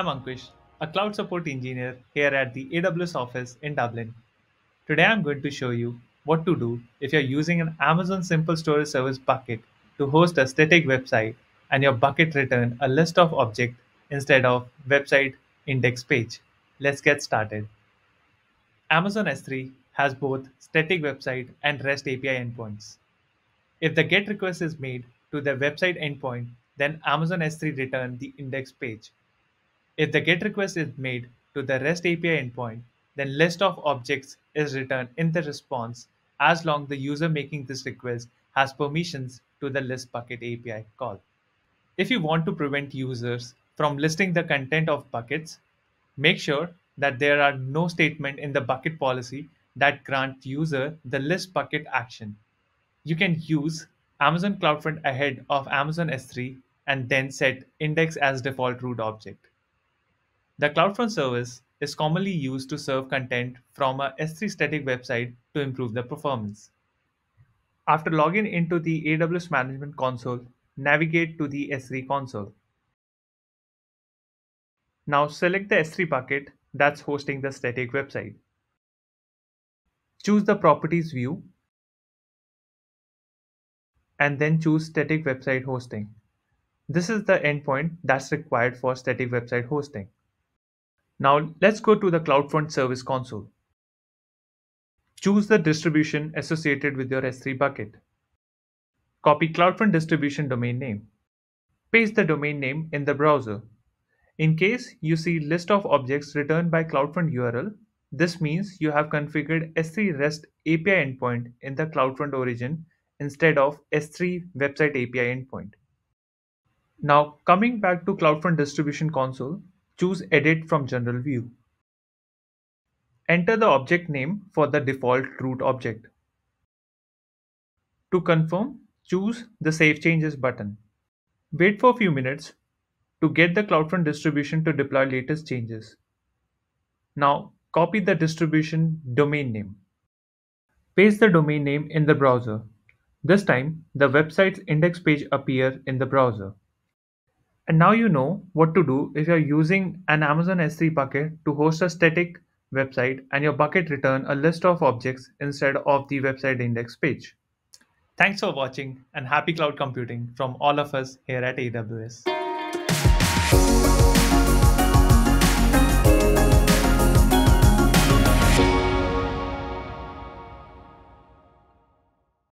I'm Ankush, a cloud support engineer here at the AWS office in Dublin. Today I'm going to show you what to do if you're using an Amazon Simple Storage Service bucket to host a static website and your bucket return a list of objects instead of website index page. Let's get started. Amazon S3 has both static website and REST API endpoints. If the GET request is made to the website endpoint, then Amazon S3 return the index page. If the GET request is made to the REST API endpoint, then list of objects is returned in the response as long the user making this request has permissions to the list bucket API call. If you want to prevent users from listing the content of buckets, make sure that there are no statement in the bucket policy that grant user the list bucket action. You can use Amazon CloudFront ahead of Amazon S3 and then set index as default root object. The CloudFront service is commonly used to serve content from a S3 static website to improve the performance. After logging into the AWS Management Console, navigate to the S3 console. Now select the S3 bucket that's hosting the static website. Choose the Properties view and then choose Static Website Hosting. This is the endpoint that's required for static website hosting. Now let's go to the CloudFront Service Console. Choose the distribution associated with your S3 bucket. Copy CloudFront distribution domain name. Paste the domain name in the browser. In case you see list of objects returned by CloudFront URL, this means you have configured S3 REST API endpoint in the CloudFront origin instead of S3 website API endpoint. Now coming back to CloudFront distribution console, choose edit from general view. Enter the object name for the default root object. To confirm, choose the Save Changes button. Wait for a few minutes to get the CloudFront distribution to deploy latest changes. Now copy the distribution domain name. Paste the domain name in the browser. This time, the website's index page appear in the browser. And now you know what to do if you're using an Amazon S3 bucket to host a static website and your bucket return a list of objects instead of the website index page. Thanks for watching and happy cloud computing from all of us here at AWS.